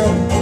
girl.